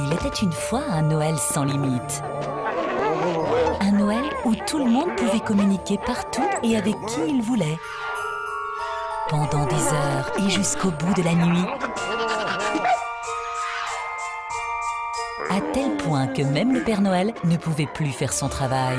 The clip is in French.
Il était une fois un Noël sans limite. Un Noël où tout le monde pouvait communiquer partout et avec qui il voulait. Pendant des heures et jusqu'au bout de la nuit. À tel point que même le Père Noël ne pouvait plus faire son travail.